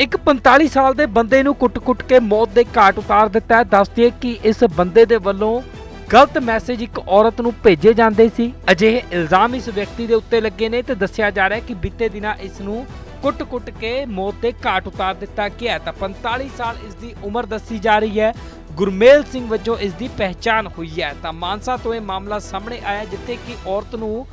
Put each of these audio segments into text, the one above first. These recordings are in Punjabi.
ਇੱਕ 45 ਸਾਲ ਦੇ ਬੰਦੇ ਨੂੰ ਕੁੱਟ-ਕੁੱਟ ਕੇ ਮੌਤ ਦੇ ਘਾਟ ਉਤਾਰ ਦਿੱਤਾ ਹੈ। ਦੱਸਦੀ ਕਿ ਇਸ ਬੰਦੇ ਦੇ ਵੱਲੋਂ ਗਲਤ ਮੈਸੇਜ ਇੱਕ ਔਰਤ ਨੂੰ ਭੇਜੇ ਜਾਂਦੇ ਸੀ। ਅਜਿਹੇ ਇਲਜ਼ਾਮ ਇਸ ਵਿਅਕਤੀ ਦੇ ਉੱਤੇ ਲੱਗੇ ਨੇ ਤੇ ਦੱਸਿਆ ਜਾ ਰਿਹਾ ਹੈ ਕਿ ਬੀਤੇ ਦਿਨਾਂ ਇਸ ਨੂੰ ਕੁੱਟ-ਕੁੱਟ ਕੇ ਮੌਤ ਦੇ ਘਾਟ ਉਤਾਰ ਦਿੱਤਾ ਗਿਆ ਤਾਂ 45 ਸਾਲ ਇਸ ਦੀ ਉਮਰ ਦੱਸੀ ਜਾ ਰਹੀ ਹੈ। ਗੁਰਮੇਲ ਸਿੰਘ ਵਜੋਂ ਇਸ ਦੀ ਪਹਿਚਾਣ ਹੋਈ ਹੈ। ਤਾਂ ਮਾਨਸਾ ਤੋਂ ਇਹ ਮਾਮਲਾ ਸਾਹਮਣੇ ਆਇਆ, ਜਿੱਥੇ ਕਿ ਔਰਤ ਨੂੰ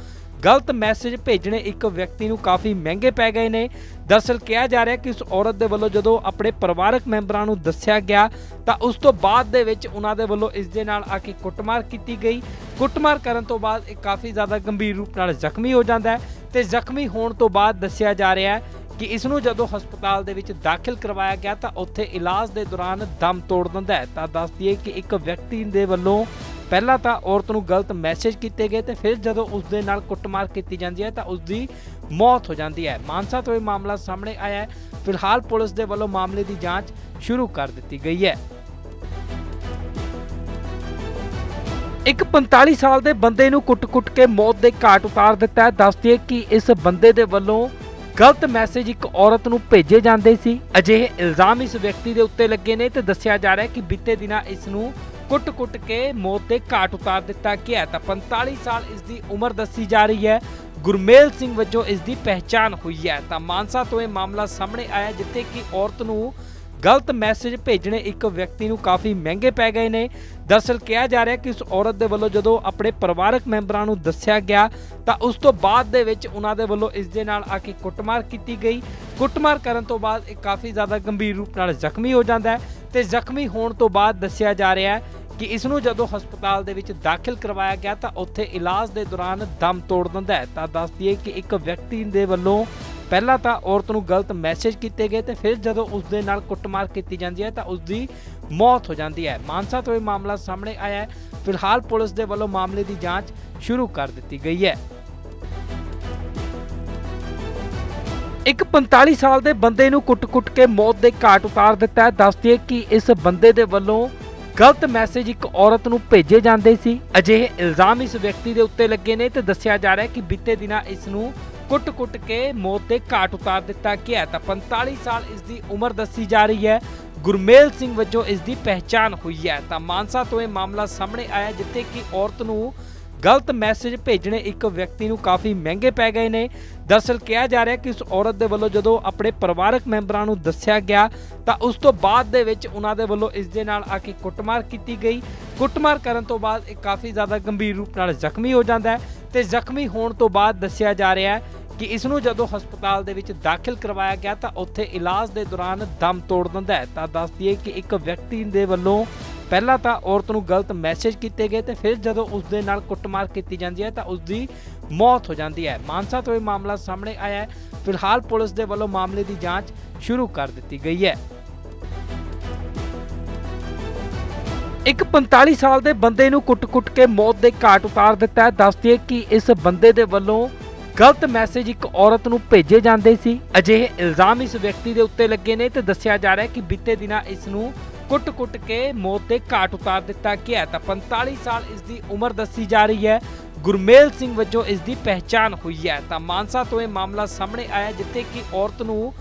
ਗਲਤ ਮੈਸੇਜ ਭੇਜਣੇ ਇੱਕ ਵਿਅਕਤੀ ਨੂੰ ਕਾਫੀ ਮਹਿੰਗੇ ਪੈ ਗਏ ਨੇ। ਦਰਅਸਲ ਕਿਹਾ ਜਾ ਰਿਹਾ ਕਿ ਉਸ ਔਰਤ ਦੇ ਵੱਲੋਂ ਜਦੋਂ ਆਪਣੇ ਪਰਿਵਾਰਕ ਮੈਂਬਰਾਂ ਨੂੰ ਦੱਸਿਆ ਗਿਆ, ਤਾਂ ਉਸ ਤੋਂ ਬਾਅਦ ਦੇ ਵਿੱਚ ਉਹਨਾਂ ਦੇ ਵੱਲੋਂ ਇਸ ਦੇ ਨਾਲ ਆ ਕੇ ਕੁੱਟਮਾਰ ਕੀਤੀ ਗਈ। ਕੁੱਟਮਾਰ ਕਰਨ ਤੋਂ ਬਾਅਦ ਇਹ ਕਾਫੀ ਜ਼ਿਆਦਾ ਗੰਭੀਰ ਰੂਪ ਨਾਲ ਜ਼ਖਮੀ ਹੋ ਜਾਂਦਾ ਹੈ ਤੇ ਜ਼ਖਮੀ ਹੋਣ ਤੋਂ ਬਾਅਦ ਦੱਸਿਆ ਜਾ ਰਿਹਾ ਹੈ ਕਿ ਇਸ ਨੂੰ ਜਦੋਂ ਹਸਪਤਾਲ ਦੇ ਵਿੱਚ ਦਾਖਲ ਕਰਵਾਇਆ ਗਿਆ, ਤਾਂ ਉੱਥੇ ਇਲਾਜ ਦੇ ਦੌਰਾਨ ਦਮ ਤੋੜ ਦਿੰਦਾ ਹੈ। ਤਾਂ ਦੱਸ ਦਈਏ ਕਿ ਇੱਕ ਵਿਅਕਤੀ ਦੇ ਵੱਲੋਂ ਪਹਿਲਾਂ ਤਾਂ ਔਰਤ ਨੂੰ ਗਲਤ ਮੈਸੇਜ ਕੀਤੇ ਗਏ ਤੇ ਫਿਰ ਜਦੋਂ ਉਸ ਦੇ ਨਾਲ ਕੁੱਟਮਾਰ ਕੀਤੀ ਜਾਂਦੀ ਹੈ ਤਾਂ ਉਸ ਦੀ ਮੌਤ ਹੋ ਜਾਂਦੀ ਹੈ। ਮਾਨਸਾ ਤੋਂ ਇਹ ਮਾਮਲਾ ਸਾਹਮਣੇ ਆਇਆ ਹੈ। ਫਿਲਹਾਲ ਪੁਲਿਸ ਦੇ ਵੱਲੋਂ ਮਾਮਲੇ ਦੀ ਜਾਂਚ ਸ਼ੁਰੂ ਕਰ ਦਿੱਤੀ ਗਈ ਹੈ। ਇੱਕ 45 ਸਾਲ ਦੇ ਬੰਦੇ ਨੂੰ ਕੁੱਟ-ਕੁੱਟ ਕੇ ਮੌਤ ਦੇ ਘਾਟ ਉਤਾਰ ਦਿੱਤਾ ਹੈ। ਦੱਸਦੀ ਹੈ ਕਿ ਇਸ ਬੰਦੇ ਦੇ ਵੱਲੋਂ ਗਲਤ ਮੈਸੇਜ ਇੱਕ ਔਰਤ ਨੂੰ ਭੇਜੇ ਜਾਂਦੇ ਸੀ। ਅਜਿਹੇ ਇਲਜ਼ਾਮ ਇਸ ਵਿਅਕਤੀ ਦੇ ਉੱਤੇ ਲੱਗੇ ਨੇ ਤੇ ਦੱਸਿਆ ਜਾ ਰਿਹਾ ਹੈ ਕਿ ਬੀਤੇ ਦਿਨਾਂ ਇਸ ਨੂੰ ਕੁੱਟ-ਕੁੱਟ ਕੇ ਮੌਤ ਦੇ ਘਾਟ ਉਤਾਰ ਦਿੱਤਾ ਗਿਆ ਤਾਂ 45 ਸਾਲ ਇਸ ਦੀ ਉਮਰ ਦੱਸੀ ਜਾ ਰਹੀ ਹੈ। ਗੁਰਮੇਲ ਸਿੰਘ ਵਜੋਂ ਇਸ ਦੀ ਪਹਿਚਾਣ ਹੋਈ ਹੈ। ਤਾਂ ਮਾਨਸਾ ਤੋਂ ਇਹ ਮਾਮਲਾ ਸਾਹਮਣੇ ਆਇਆ, ਜਿੱਥੇ ਕਿ ਔਰਤ ਨੂੰ ਗਲਤ ਮੈਸੇਜ ਭੇਜਣੇ ਇੱਕ ਵਿਅਕਤੀ ਨੂੰ ਕਾਫੀ ਮਹਿੰਗੇ ਪੈ ਗਏ ਨੇ। ਦਰਅਸਲ ਕਿਹਾ ਜਾ ਰਿਹਾ ਕਿ ਉਸ ਔਰਤ ਦੇ ਵੱਲੋਂ ਜਦੋਂ ਆਪਣੇ ਪਰਿਵਾਰਕ ਮੈਂਬਰਾਂ ਨੂੰ ਦੱਸਿਆ ਗਿਆ, ਤਾਂ ਉਸ ਤੋਂ ਬਾਅਦ ਦੇ ਵਿੱਚ ਉਹਨਾਂ ਦੇ ਵੱਲੋਂ ਇਸ ਦੇ ਨਾਲ ਆ ਕੇ ਕੁੱਟਮਾਰ ਕੀਤੀ ਗਈ। ਕੁੱਟਮਾਰ ਕਰਨ ਤੋਂ ਬਾਅਦ ਇਹ ਕਾਫੀ ਜ਼ਿਆਦਾ ਗੰਭੀਰ ਰੂਪ ਨਾਲ ਜ਼ਖਮੀ ਹੋ ਜਾਂਦਾ ਹੈ ਤੇ ਜ਼ਖਮੀ ਹੋਣ ਤੋਂ ਬਾਅਦ ਦੱਸਿਆ ਜਾ ਰਿਹਾ ਹੈ ਕਿ ਇਸ ਨੂੰ ਜਦੋਂ ਹਸਪਤਾਲ ਦੇ ਵਿੱਚ ਦਾਖਲ ਕਰਵਾਇਆ ਗਿਆ ਤਾਂ ਉੱਥੇ ਇਲਾਜ ਦੇ ਦੌਰਾਨ ਦਮ ਤੋੜ ਦਿੰਦਾ ਹੈ। ਤਾਂ ਦੱਸ ਦਈਏ ਕਿ ਇੱਕ ਵਿਅਕਤੀ ਦੇ ਵੱਲੋਂ ਪਹਿਲਾਂ ਤਾਂ ਔਰਤ ਨੂੰ ਗਲਤ ਮੈਸੇਜ ਕੀਤੇ ਗਏ ਤੇ ਫਿਰ ਜਦੋਂ ਉਸ ਦੇ ਨਾਲ ਕੁੱਟਮਾਰ ਕੀਤੀ ਜਾਂਦੀ ਹੈ ਤਾਂ ਉਸ ਦੀ ਮੌਤ ਹੋ ਜਾਂਦੀ ਹੈ। ਮਾਨਸਾ ਤੋਂ ਇਹ ਮਾਮਲਾ ਸਾਹਮਣੇ ਆਇਆ ਹੈ। ਫਿਲਹਾਲ ਪੁਲਿਸ ਦੇ ਵੱਲੋਂ ਮਾਮਲੇ ਦੀ ਜਾਂਚ ਸ਼ੁਰੂ ਕਰ ਦਿੱਤੀ ਗਈ ਹੈ। ਇੱਕ 45 ਸਾਲ ਦੇ ਬੰਦੇ ਨੂੰ ਕੁੱਟ-ਕੁੱਟ ਕੇ ਮੌਤ ਦੇ ਘਾਟ ਉਤਾਰ ਦਿੱਤਾ ਹੈ। ਦੱਸਦੀ ਹੈ ਕਿ ਇਸ ਬੰਦੇ ਦੇ ਵੱਲੋਂ ਗਲਤ ਮੈਸੇਜ ਇੱਕ ਔਰਤ ਨੂੰ ਭੇਜੇ ਜਾਂਦੇ ਸੀ। ਅਜਿਹੇ ਇਲਜ਼ਾਮ ਇਸ ਵਿਅਕਤੀ ਦੇ ਉੱਤੇ ਲੱਗੇ ਨੇ ਤੇ ਦੱਸਿਆ ਜਾ ਰਿਹਾ ਹੈ ਕਿ ਬੀਤੇ ਦਿਨਾਂ ਇਸ ਨੂੰ ਕੁੱਟ-ਕੁੱਟ ਕੇ ਮੌਤ ਦੇ ਘਾਟ ਉਤਾਰ ਦਿੱਤਾ ਗਿਆ ਤਾਂ 45 ਸਾਲ ਇਸ ਦੀ ਉਮਰ ਦੱਸੀ ਜਾ ਰਹੀ ਹੈ। ਗੁਰਮੇਲ ਸਿੰਘ ਵਜੋਂ ਇਸ ਦੀ ਪਹਿਚਾਣ ਹੋਈ ਹੈ। ਤਾਂ ਮਾਨਸਾ ਤੋਂ ਇਹ ਮਾਮਲਾ ਸਾਹਮਣੇ ਆਇਆ, ਜਿੱਥੇ ਕਿ ਔਰਤ ਨੂੰ ਗਲਤ ਮੈਸੇਜ ਭੇਜਣੇ ਇੱਕ ਵਿਅਕਤੀ ਨੂੰ ਕਾਫੀ ਮਹਿੰਗੇ ਪੈ ਗਏ ਨੇ। ਦਰਅਸਲ ਕਿਹਾ ਜਾ ਰਿਹਾ ਕਿ ਉਸ ਔਰਤ ਦੇ ਵੱਲੋਂ ਜਦੋਂ ਆਪਣੇ ਪਰਿਵਾਰਕ ਮੈਂਬਰਾਂ ਨੂੰ ਦੱਸਿਆ ਗਿਆ, ਤਾਂ ਉਸ ਤੋਂ ਬਾਅਦ ਦੇ ਵਿੱਚ ਉਹਨਾਂ ਦੇ ਵੱਲੋਂ ਇਸ ਦੇ ਨਾਲ ਆ ਕੇ ਕੁੱਟਮਾਰ ਕੀਤੀ ਗਈ। ਕੁੱਟਮਾਰ ਕਰਨ ਤੋਂ ਬਾਅਦ ਇਹ ਕਾਫੀ ਜ਼ਿਆਦਾ ਗੰਭੀਰ ਰੂਪ ਨਾਲ ਜ਼ਖਮੀ ਹੋ ਜਾਂਦਾ ਹੈ ਤੇ ਜ਼ਖਮੀ ਹੋਣ ਤੋਂ ਬਾਅਦ ਦੱਸਿਆ ਜਾ ਰਿਹਾ ਹੈ ਕਿ ਇਸ ਨੂੰ ਜਦੋਂ ਹਸਪਤਾਲ ਦੇ ਵਿੱਚ ਦਾਖਲ ਕਰਵਾਇਆ ਗਿਆ, ਤਾਂ ਉੱਥੇ ਇਲਾਜ ਦੇ ਦੌਰਾਨ ਦਮ ਤੋੜ ਦਿੰਦਾ ਹੈ। ਤਾਂ ਦੱਸ ਦਈਏ ਕਿ ਇੱਕ ਵਿਅਕਤੀ ਦੇ ਵੱਲੋਂ ਪਹਿਲਾਂ ਤਾਂ ਔਰਤ ਨੂੰ ਗਲਤ ਮੈਸੇਜ ਕੀਤੇ ਗਏ ਤੇ ਫਿਰ ਜਦੋਂ ਉਸ ਦੇ ਨਾਲ ਕੁੱਟਮਾਰ ਕੀਤੀ ਜਾਂਦੀ ਹੈ ਤਾਂ ਉਸ ਦੀ ਮੌਤ ਹੋ ਜਾਂਦੀ ਹੈ। ਮਾਨਸਾ ਤੋਂ ਇਹ ਮਾਮਲਾ ਸਾਹਮਣੇ ਆਇਆ ਹੈ। ਫਿਲਹਾਲ ਪੁਲਿਸ ਦੇ ਵੱਲੋਂ ਮਾਮਲੇ ਦੀ ਜਾਂਚ ਸ਼ੁਰੂ ਕਰ ਦਿੱਤੀ ਗਈ ਹੈ। ਇੱਕ 45 ਸਾਲ ਦੇ ਬੰਦੇ ਨੂੰ ਕੁੱਟ-ਕੁੱਟ ਕੇ ਮੌਤ ਦੇ ਘਾਟ ਉਤਾਰ ਦਿੱਤਾ ਹੈ। ਦੱਸਦੀ ਹੈ ਕਿ ਇਸ ਬੰਦੇ ਦੇ ਵੱਲੋਂ ਗਲਤ ਮੈਸੇਜ ਇੱਕ ਔਰਤ ਨੂੰ ਭੇਜੇ ਜਾਂਦੇ ਸੀ। ਅਜਿਹੇ ਇਲਜ਼ਾਮ ਇਸ ਵਿਅਕਤੀ ਦੇ ਉੱਤੇ ਲੱਗੇ ਨੇ ਤੇ ਦੱਸਿਆ ਜਾ ਰਿਹਾ ਹੈ ਕਿ ਬੀਤੇ ਦਿਨਾਂ ਇਸ ਨੂੰ ਕੁੱਟ-ਕੁੱਟ ਕੇ ਮੌਤ ਦੇ ਘਾਟ ਉਤਾਰ ਦਿੱਤਾ ਗਿਆ ਤਾਂ 45 ਸਾਲ ਇਸ ਦੀ ਉਮਰ ਦੱਸੀ ਜਾ ਰਹੀ ਹੈ। ਗੁਰਮੇਲ ਸਿੰਘ ਵਜੋਂ ਇਸ ਦੀ ਪਹਿਚਾਣ ਹੋਈ ਹੈ। ਤਾਂ ਮਾਨਸਾ ਤੋਂ ਇਹ ਮਾਮਲਾ ਸਾਹਮਣੇ ਆਇਆ, ਜਿੱਥੇ ਕਿ ਔਰਤ ਨੂੰ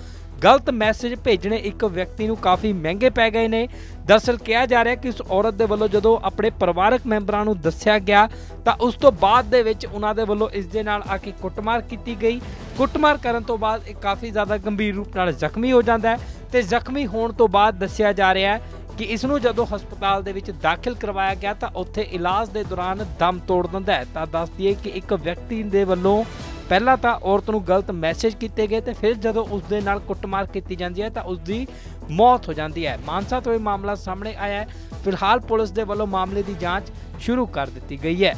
ਗਲਤ ਮੈਸੇਜ ਭੇਜਣੇ ਇੱਕ ਵਿਅਕਤੀ ਨੂੰ ਕਾਫੀ ਮਹਿੰਗੇ ਪੈ ਗਏ ਨੇ। ਦਰਅਸਲ ਕਿਹਾ ਜਾ ਰਿਹਾ ਕਿ ਉਸ ਔਰਤ ਦੇ ਵੱਲੋਂ ਜਦੋਂ ਆਪਣੇ ਪਰਿਵਾਰਕ ਮੈਂਬਰਾਂ ਨੂੰ ਦੱਸਿਆ ਗਿਆ, ਤਾਂ ਉਸ ਤੋਂ ਬਾਅਦ ਦੇ ਵਿੱਚ ਉਹਨਾਂ ਦੇ ਵੱਲੋਂ ਇਸ ਦੇ ਨਾਲ ਆ ਕੇ ਕੁੱਟਮਾਰ ਕੀਤੀ ਗਈ। ਕੁੱਟਮਾਰ ਕਰਨ ਤੋਂ ਬਾਅਦ ਇਹ ਕਾਫੀ ਜ਼ਿਆਦਾ ਗੰਭੀਰ ਰੂਪ ਨਾਲ ਜ਼ਖਮੀ ਹੋ ਜਾਂਦਾ ਹੈ ਤੇ ਜ਼ਖਮੀ ਹੋਣ ਤੋਂ ਬਾਅਦ ਦੱਸਿਆ ਜਾ ਰਿਹਾ ਹੈ ਕਿ ਇਸ ਨੂੰ ਜਦੋਂ ਹਸਪਤਾਲ ਦੇ ਵਿੱਚ ਦਾਖਲ ਕਰਵਾਇਆ ਗਿਆ ਤਾਂ ਉੱਥੇ ਇਲਾਜ ਦੇ ਦੌਰਾਨ ਦਮ ਤੋੜ ਦਿੰਦਾ ਹੈ। ਤਾਂ ਦੱਸ ਦਈਏ ਕਿ ਇੱਕ ਵਿਅਕਤੀ ਦੇ ਵੱਲੋਂ ਪਹਿਲਾਂ ਤਾਂ ਔਰਤ ਨੂੰ ਗਲਤ ਮੈਸੇਜ ਕੀਤੇ ਗਏ ਤੇ ਫਿਰ ਜਦੋਂ ਉਸ ਦੇ ਨਾਲ ਕੁੱਟਮਾਰ ਕੀਤੀ ਜਾਂਦੀ ਹੈ ਤਾਂ ਉਸ ਦੀ ਮੌਤ ਹੋ ਜਾਂਦੀ ਹੈ। ਮਾਨਸਾ ਤੋਂ ਇਹ ਮਾਮਲਾ ਸਾਹਮਣੇ ਆਇਆ ਹੈ। ਫਿਲਹਾਲ ਪੁਲਿਸ ਦੇ ਵੱਲੋਂ ਮਾਮਲੇ ਦੀ ਜਾਂਚ ਸ਼ੁਰੂ ਕਰ ਦਿੱਤੀ ਗਈ ਹੈ।